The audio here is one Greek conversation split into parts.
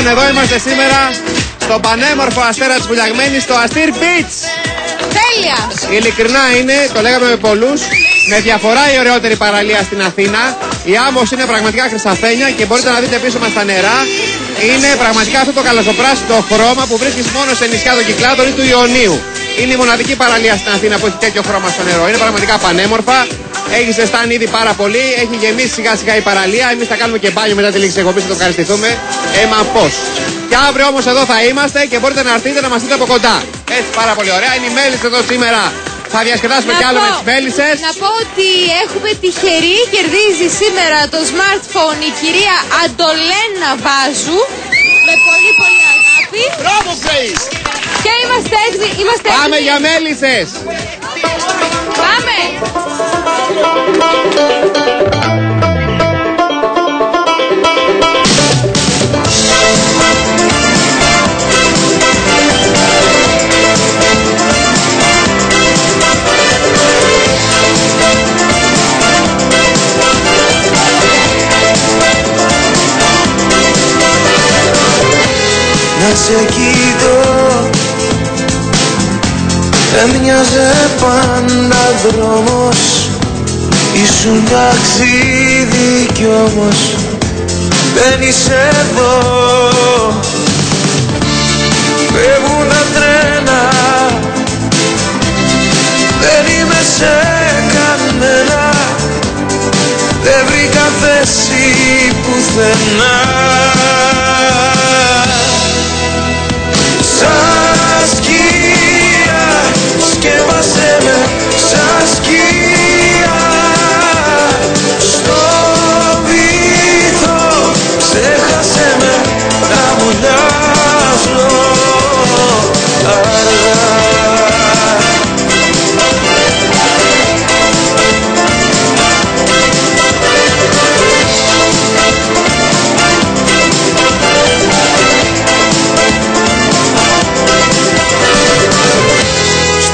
Λοιπόν, εδώ είμαστε σήμερα στο πανέμορφο αστέρα της Βουλιαγμένης, στο Αστήρ Beach. Τέλεια! Ειλικρινά είναι, το λέγαμε με πολλούς, με διαφορά η ωραιότερη παραλία στην Αθήνα. Η άμμος είναι πραγματικά χρυσαφένια και μπορείτε να δείτε πίσω μας τα νερά. Είναι πραγματικά αυτό το καλαζοπράσινο χρώμα που βρίσκεις μόνο σε νησιά των Κυκλάδων ή του Ιωνίου. Είναι η μοναδική παραλία στην Αθήνα που έχει τέτοιο χρώμα στο νερό. Είναι πραγματικά πανέμορφα. Έχει ζεστάνει ήδη πάρα πολύ. Έχει γεμίσει σιγά σιγά η παραλία. Εμείς θα κάνουμε και μπάνιο μετά τη λήξη εκπομπής. Θα το ευχαριστηθούμε. Έμα πώ. Και αύριο όμως εδώ θα είμαστε και μπορείτε να έρθετε να μας δείτε από κοντά. Έτσι πάρα πολύ ωραία. Είναι η Μέλισσα εδώ σήμερα. Θα διασκεδάσουμε κι άλλο με τις μέλισσες. Να πω ότι έχουμε τυχερή, κερδίζει σήμερα το smartphone η κυρία Αντολένα Βάζου. Με πολύ πολύ αγάπη. Μπράβο, Grace! Και είμαστε έτοιμοι. Είμαστε Πάμε έτοιμοι. για μέλισσες! Πάμε. Να σε κοιτώ Έμοιαζε πάντα δρόμος. Ήσουν ταξίδι κι όμως. Δεν είσαι εδώ. Φεύγουν τα τρένα. Δεν είμαι σε κανένα. Δεν βρήκα θέση πουθενά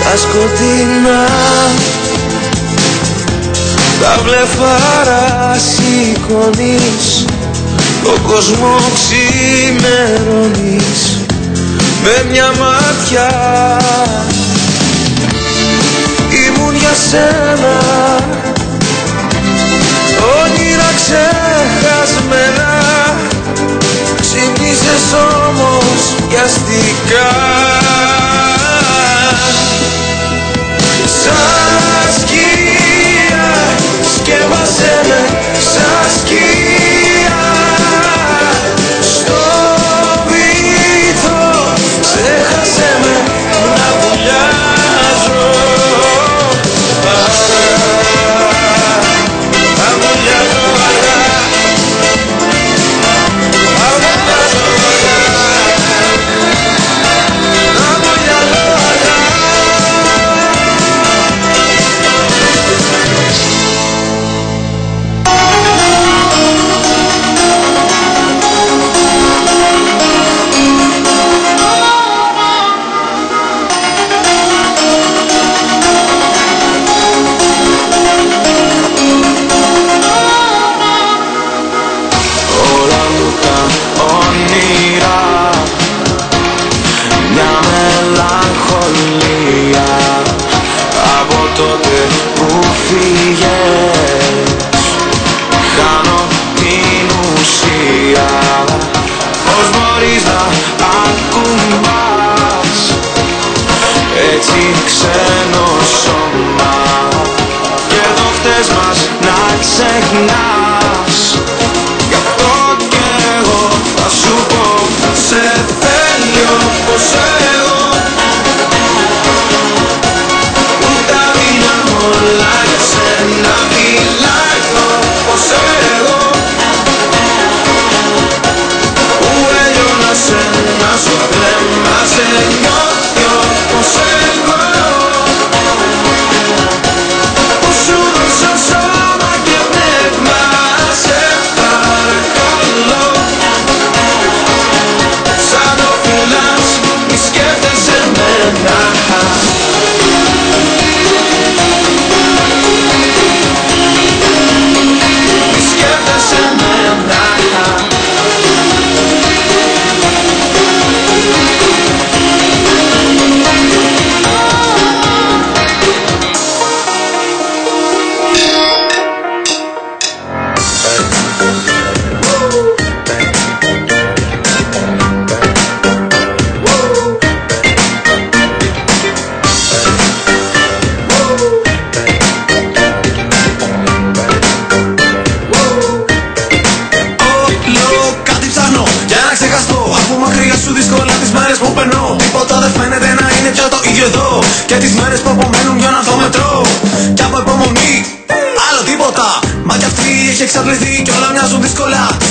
στα σκοτεινά τα βλεφάρα σηκώνεις το κόσμο ξημερώνεις με μια μάτια. Ήμουν για σένα όνειρα ξεχασμένα ξύπνησες όμως βιαστικά μπορείς να ακουμπάς έτσι ξένο σώμα. Και το χτες μας να ξεχνάς. Γι' αυτό κι εγώ θα σου πω Σε θέλει όπως εγώ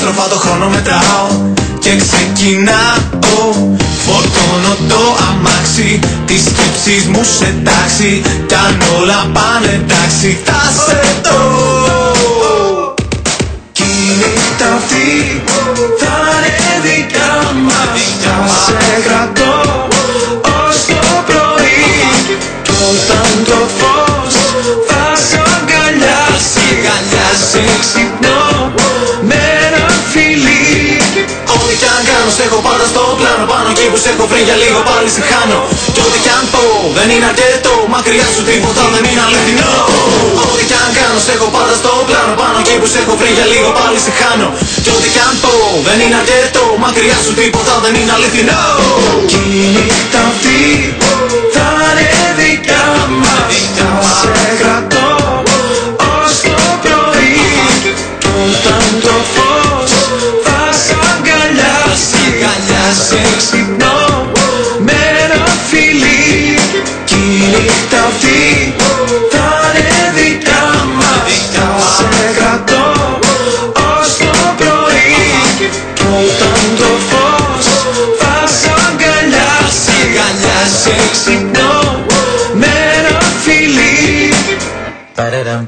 δύσκολα Στροφά το χρόνο μετράω Και ξεκινάω. Φορτώνω το αμάξι Τις σκέψεις μου σε τάξη. Κι αν όλα πάνε εντάξει Θα σε δω Κι η νύχτα αυτή Θα είναι δικά μας. Θα σε κρατώ Ως το πρωί. Κι όταν το φως Θα σ' αγκαλιάσει Σε ξυπνώ κι αν κάνω σε έχω πάντα στο πλάνο Πάνω εκεί που σε έχω βρει για λίγο πάλι σε χάνω. Κι ό,τι κι αν πω δεν είναι αρκετό. Μακριά σου τίποτα δεν είναι αληθινό Ό,τι κι αν κάνω σε έχω πάντα στο πλάνο Πάνω εκεί που σε έχω βρει για λίγο πάλι σε χάνω. Κι ό,τι κι αν πω δεν είναι αρκετό. Μακριά σου τίποτα δεν είναι αληθινό. Κι η νύχτα αυτή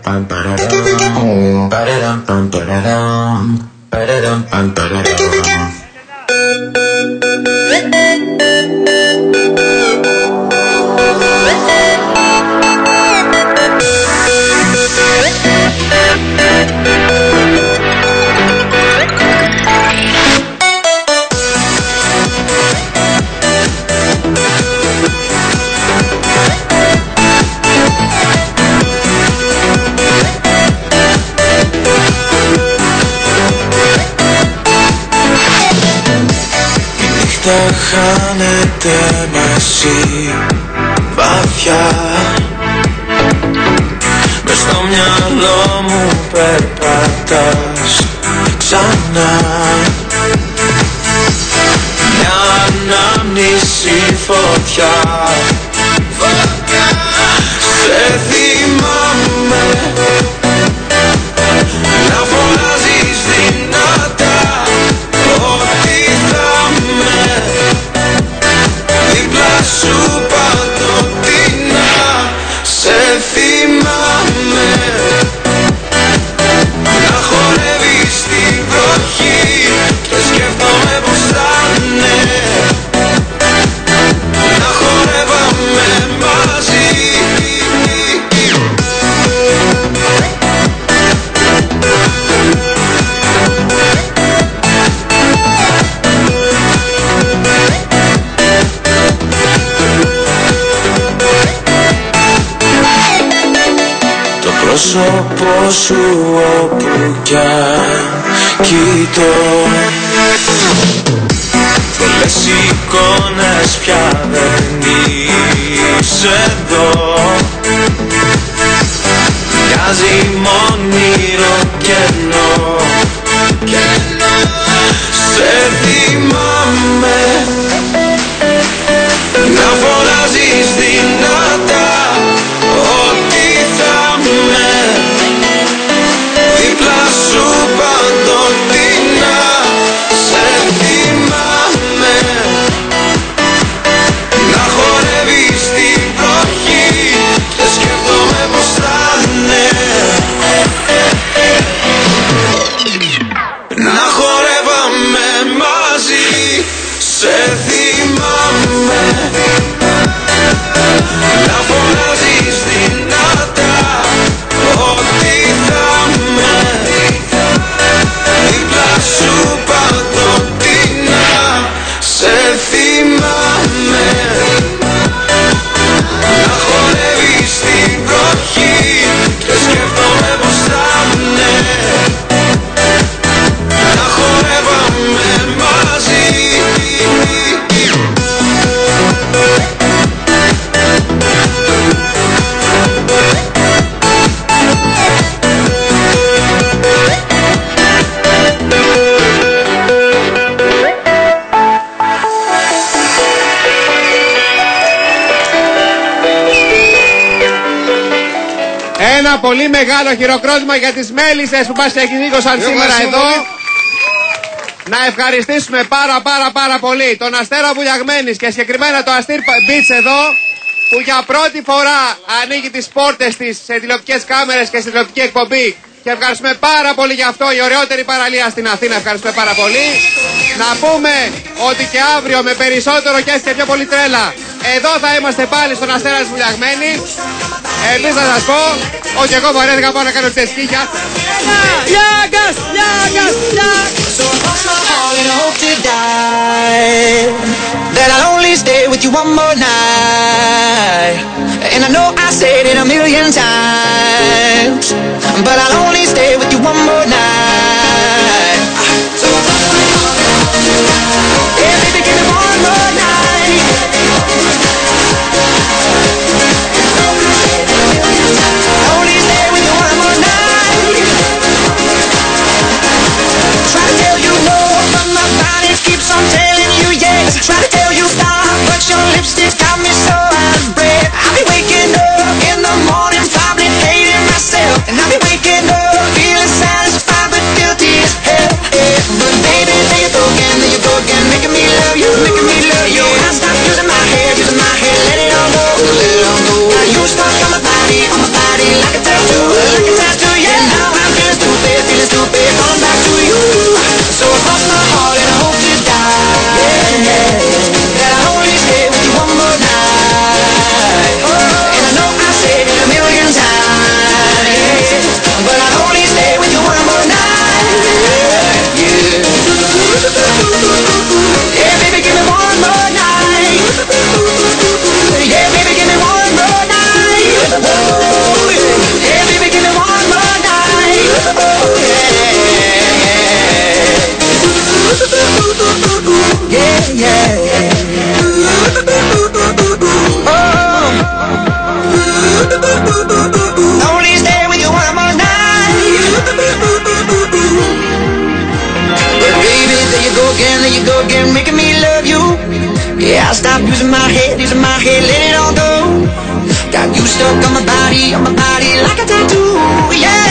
pam pam pam pam pam pam pam pam pam pam pam pam pam νύχτα χάνεται μαζί. Βαθιά. Μες στο μυαλό μου περπατάς ξανά. Μια ανάμνηση φωτιά Το πρόσωπό σου όπου κι αν κοιτώ Πολλές εικόνες πια δεν είσαι εδώ. Μοιάζει μόνιρο κενό Σε πολύ μεγάλο χειροκρότημα για τις μέλισσες που μας εκδίκωσαν σήμερα εδώ. Να ευχαριστήσουμε πάρα πάρα πάρα πολύ τον Αστέρα Βουλιαγμένης και συγκεκριμένα το Αστήρ Beach εδώ που για πρώτη φορά ανοίγει τις πόρτες της σε τηλεοπτικές κάμερες και σε τηλεοπτική εκπομπή και ευχαριστούμε πάρα πολύ για αυτό η ωραιότερη παραλία στην Αθήνα. Ευχαριστούμε πάρα πολύ. Να πούμε ότι και αύριο με περισσότερο και και πιο πολύ τρέλα εδώ θα είμαστε πάλι στον Αστέρα της Βουλιαγμένης. Επίσης θα σας πω ότι εγώ βαρέθηκα πάω να κάνω τσεσκίκια. Liagas, liagas, liagas. So I cross my heart and I hope to die That I'll only stay with you one more night And I know I said it a million times But I'll only stay with you one more night let it all go. Got you stuck on my body, on my body like a tattoo. Yeah.